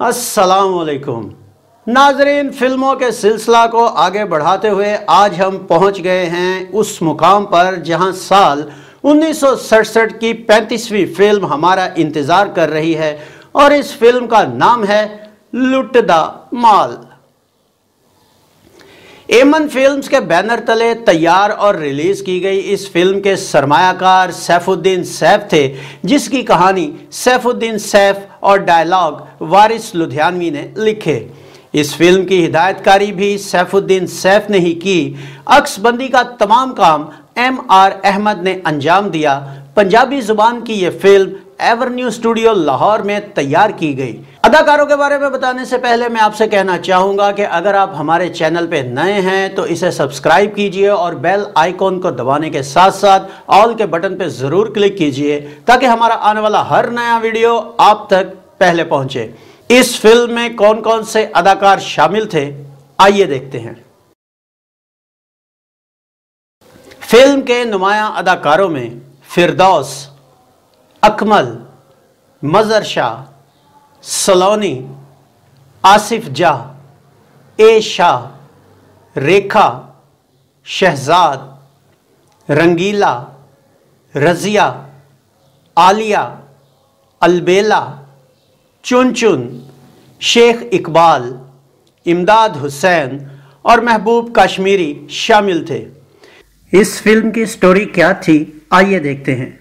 असलकुम नाजरीन, फ़िल्मों के सिलसिला को आगे बढ़ाते हुए आज हम पहुँच गए हैं उस मुकाम पर जहाँ साल उन्नीस सौ सड़सठ की पैंतीसवीं फ़िल्म हमारा इंतज़ार कर रही है और इस फ़िल्म का नाम है लुटदा माल। एमन फिल्म्स के बैनर तले तैयार और रिलीज़ की गई इस फ़िल्म के सरमायाकार सैफुद्दीन सैफ थे, जिसकी कहानी सैफुद्दीन सैफ और डायलॉग वारिस लुधियानवी ने लिखे। इस फ़िल्म की हिदायतकारी भी सैफुद्दीन सैफ ने ही की। अक्सबंदी का तमाम काम एम आर अहमद ने अंजाम दिया। पंजाबी ज़ुबान की यह फ़िल्म एवरन्यू स्टूडियो लाहौर में तैयार की गई। अदाकारों के बारे में बताने से पहले मैं आपसे कहना चाहूँगा कि अगर आप हमारे चैनल पे नए हैं तो इसे सब्सक्राइब कीजिए और बेल आइकॉन को दबाने के साथ साथ ऑल के बटन पे ज़रूर क्लिक कीजिए, ताकि हमारा आने वाला हर नया वीडियो आप तक पहले पहुँचे। इस फ़िल्म में कौन कौन से अदाकार शामिल थे, आइए देखते हैं। फ़िल्म के नुमाया अदाकारों में फिरदौस अकमल मजर शाह, सलोनी, आसिफ जाह, ए शाह, रेखा, शहजाद, रंगीला, रजिया, आलिया, अलबेला चुन चुन शेख इकबाल, इमदाद हुसैन और महबूब कश्मीरी शामिल थे। इस फ़िल्म की स्टोरी क्या थी, आइए देखते हैं।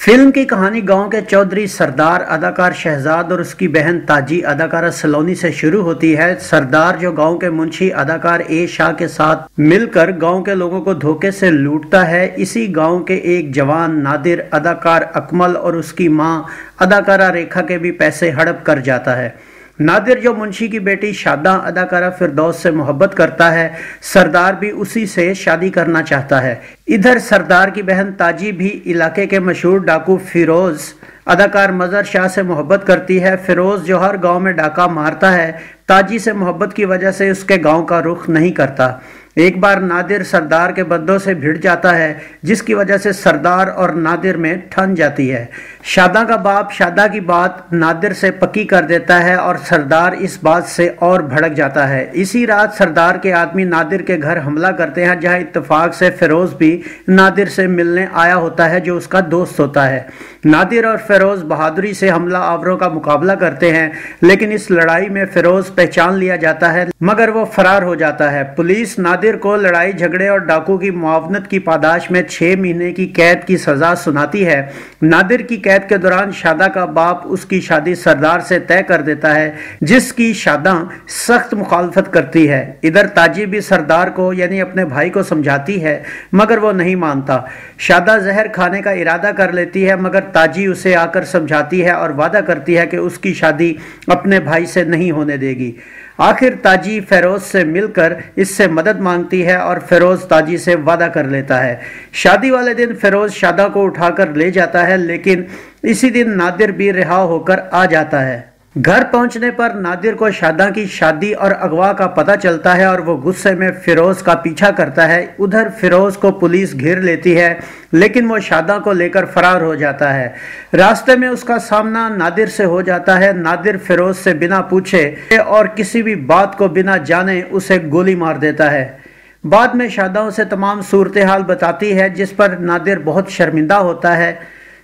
फ़िल्म की कहानी गाँव के चौधरी सरदार अदाकार शहजाद और उसकी बहन ताजी अदाकारा सलोनी से शुरू होती है। सरदार जो गाँव के मुंशी अदाकार ए शाह के साथ मिलकर गाँव के लोगों को धोखे से लूटता है, इसी गाँव के एक जवान नादिर अदाकार अकमल और उसकी माँ अदाकारा रेखा के भी पैसे हड़प कर जाता है। नादिर जो मुंशी की बेटी शादा अदाकारा फिरदौस से मोहब्बत करता है, सरदार भी उसी से शादी करना चाहता है। इधर सरदार की बहन ताजी भी इलाके के मशहूर डाकू फिरोज अदाकार मजर शाह से मोहब्बत करती है। फिरोज जो हर गाँव में डाका मारता है, ताजी से मोहब्बत की वजह से उसके गाँव का रुख नहीं करता। एक बार नादिर सरदार के बद्दों से भिड़ जाता है, जिसकी वजह से सरदार और नादिर में ठन जाती है। शादा का बाप, शादा की बात नादिर से पक्की कर देता है और सरदार इस बात से और भड़क जाता है। इसी रात सरदार के आदमी नादिर के घर हमला करते हैं, जहाँ इत्तेफाक से फिरोज भी नादिर से मिलने आया होता है, जो उसका दोस्त होता है। नादिर और फिरोज बहादुरी से हमला आवरों का मुकाबला करते हैं, लेकिन इस लड़ाई में फिरोज पहचान लिया जाता है, मगर वो फरार हो जाता है। पुलिस नादिर को लड़ाई, झगड़े और डाकू की मुआवनत की पादाश में छह महीने की कैद की सजा सुनाती है। नादिर की कैद के दौरान शादा का बाप उसकी शादी सरदार से तय कर देता है, जिसकी शादा सख्त मुखालफत करती है। इधर ताजी भी सरदार को, यानी अपने भाई को समझाती है, मगर वो नहीं मानता। शादा जहर खाने का इरादा कर लेती है, मगर ताजी उसे आकर समझाती है और वादा करती है कि उसकी शादी अपने भाई से नहीं होने देगी। आखिर ताजी फेरोज से मिलकर इससे मदद मांगती है और फेरोज ताजी से वादा कर लेता है। शादी वाले दिन फेरोज शादा को उठाकर ले जाता है, लेकिन इसी दिन नादिर भी रिहा होकर आ जाता है। घर पहुँचने पर नादिर को शादा की शादी और अगवा का पता चलता है और वो गुस्से में फिरोज का पीछा करता है। उधर फिरोज को पुलिस घेर लेती है, लेकिन वो शादा को लेकर फरार हो जाता है। रास्ते में उसका सामना नादिर से हो जाता है। नादिर फिरोज से बिना पूछे और किसी भी बात को बिना जाने उसे गोली मार देता है। बाद में शादा उसे तमाम सूरत हाल बताती है, जिस पर नादिर बहुत शर्मिंदा होता है,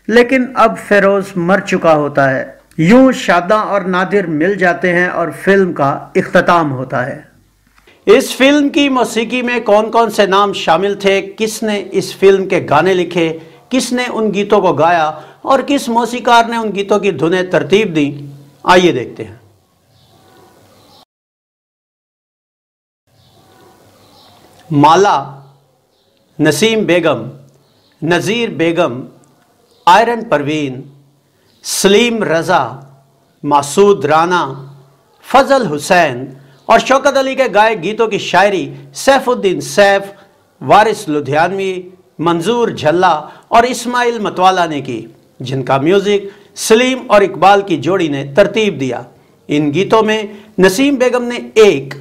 लेकिन अब फिरोज मर चुका होता है। यूँ शादा और नादिर मिल जाते हैं और फ़िल्म का इख्ताम होता है। इस फ़िल्म की मौसीकी में कौन कौन से नाम शामिल थे? किसने इस फ़िल्म के गाने लिखे? किसने उन गीतों को गाया? और किस मौसीकार ने उन गीतों की धुनें तरतीब दी? आइए देखते हैं। माला, नसीम बेगम, नज़ीर बेगम, आयरन परवीन सलीम रज़ा, मासूद राना फजल हुसैन और शौकत अली के गायक गीतों की शायरी सैफुद्दीन सैफ, वारिस लुधियानवी, मंजूर झल्ला और इस्माइल मतवाला ने की, जिनका म्यूज़िक सलीम और इकबाल की जोड़ी ने तरतीब दिया। इन गीतों में नसीम बेगम ने एक,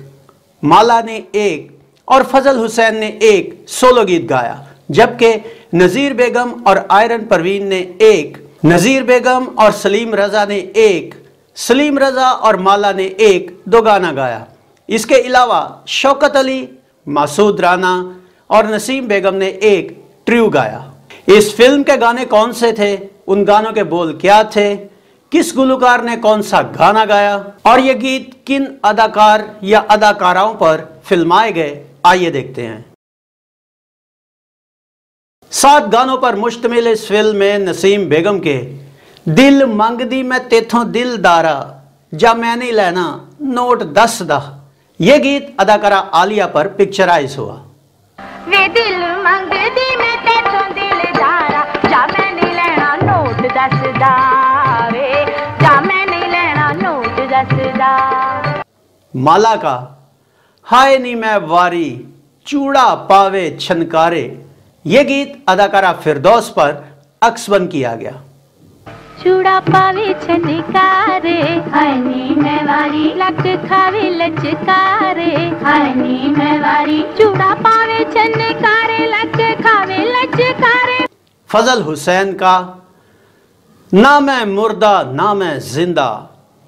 माला ने एक और फजल हुसैन ने एक सोलो गीत गाया, जबकि नज़ीर बेगम और आयरन परवीन ने एक नज़ीर बेगम और सलीम रज़ा ने एक, सलीम रजा और माला ने एक, दो गाना गाया। इसके अलावा शौकत अली, मासूद राना और नसीम बेगम ने एक ट्रियो गाया। इस फ़िल्म के गाने कौन से थे? उन गानों के बोल क्या थे? किस गुलकार ने कौन सा गाना गाया? और ये गीत किन अदाकार या अदाकाराओं पर फिल्माए गए? आइए देखते हैं। सात गानों पर मुश्तमिल इस फ़िल्म में नसीम बेगम के। दिल मंगदी मैं तेथों दिल दारा जा मैं नहीं लेना नोट दस दा। ये गीत अदाकारा आलिया पर पिक्चराइज हुआ। वे दिल मंगदी मैं तेथों दिल दारा जा मैं नहीं लेना नोट दस दा। माला का हाय नी मैं वारी चूड़ा पावे छनकारे। ये गीत अदाकारा फिरदौस पर अक्सवन किया गया। चूड़ा पावे छनकारे हाय नी मैं वारी लच खावे लचकारे हाय नी मैं वारी चूड़ा पावे छनकारे लच खावे लचकारे फजल हुसैन का ना मैं मुर्दा ना मैं ज़िंदा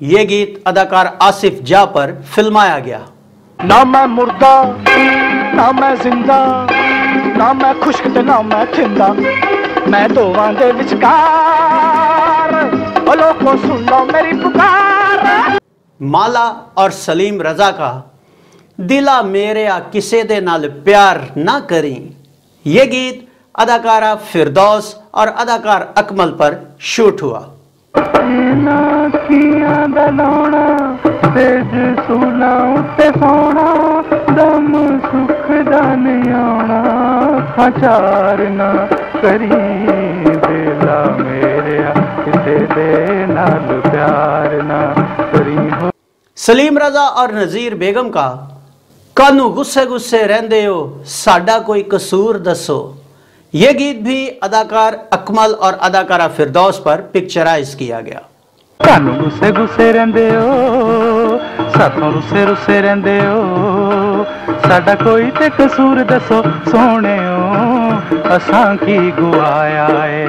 ये गीत अदाकार आसिफ जा पर फिल्माया गया। ना मैं मुर्दा ना मैं ज़िंदा ना मैं खुश्क ते ना मैं थिंदा मैं दोवां दे विचकार ओ लोगों सुन लो मेरी पुकार माला और सलीम रजा का दिला मेरे आ किसे दे नाल प्यार ना करी ये गीत अदाकारा फिरदौस और अदाकार अकमल पर शूट हुआ ਨਾਖੀਆਂ दम सुख दान आना खचार ना करी देला मेरे दे दे नाल प्यार ना करी हो। सलीम रजा और नज़ीर बेगम का कानू गुस्से गुस्से रेंदे हो साडा कोई कसूर दसो ये गीत भी अदाकार अकमल और अदाकारा फिरदौस पर पिक्चराइज किया गया। कानू गुस्से गुस्से रेंदे हो साथों रुसे रुसे रहंदे हो साडा कोई ते कसूर दसो सोने असां की गुआया है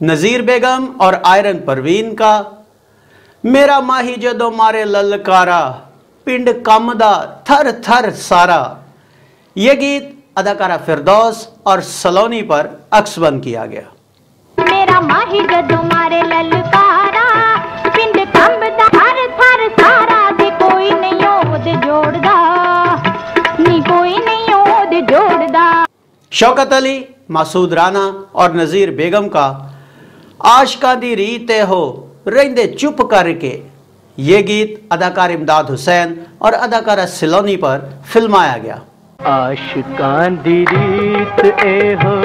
नजीर बेगम और आयरन परवीन का मेरा माही जदो मारे ललकारा पिंड कम दा थर थर सारा ये गीत अदाकारा फिरदौस और सलोनी पर अक्सबंद किया गया मेरा माही जदों मारे ललकारा पिंड कंबदा हर थर थर सारा दे कोई नहीं ओद जोड़दा नी कोई नहीं ओद जोड़दा। शौकत अली मासूद राना और नज़ीर बेगम का आशका दी रीते हो रेंदे चुप करके। ये गीत अदाकार इमदाद हुसैन और अदाकारा सिलोनी पर फिल्माया गया। आशिकां दी रीत ए हो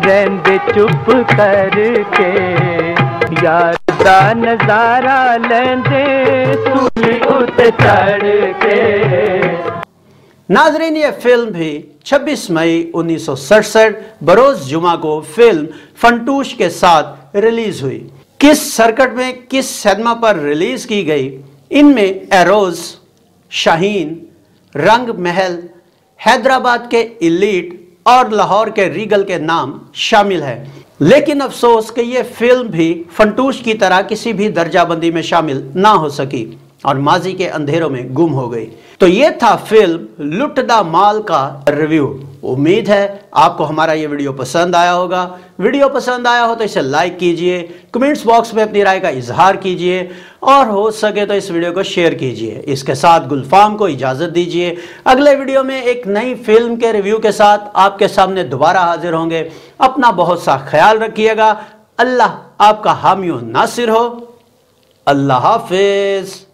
रेंदे चुप करके। यार दा नज़ारा लेंदे सूली उत चढ़ के नाजरीन, ये फ़िल्म भी 26 मई उन्नीस बरोज जुमा को फ़िल्म फंटूश के साथ रिलीज़ हुई। किस सर्कट में किस सिनेमा पर रिलीज़ की गई? इनमें एरोज, शाहीन रंग महल हैदराबाद के इलीट और लाहौर के रीगल के नाम शामिल है। लेकिन अफसोस कि यह फ़िल्म भी फंटूश की तरह किसी भी दर्जाबंदी में शामिल ना हो सकी और माजी के अंधेरों में गुम हो गई। तो ये था फ़िल्म लुट द माल का रिव्यू। उम्मीद है आपको हमारा ये वीडियो पसंद आया होगा। वीडियो पसंद आया हो तो इसे लाइक कीजिए, कमेंट्स बॉक्स में अपनी राय का इजहार कीजिए, और हो सके तो इस वीडियो को शेयर कीजिए। इसके साथ गुलफाम को इजाज़त दीजिए। अगले वीडियो में एक नई फ़िल्म के रिव्यू के साथ आपके सामने दोबारा हाजिर होंगे। अपना बहुत सा ख्याल रखिएगा। अल्लाह आपका हामी नासिर हो। अल्लाह हाफिज़।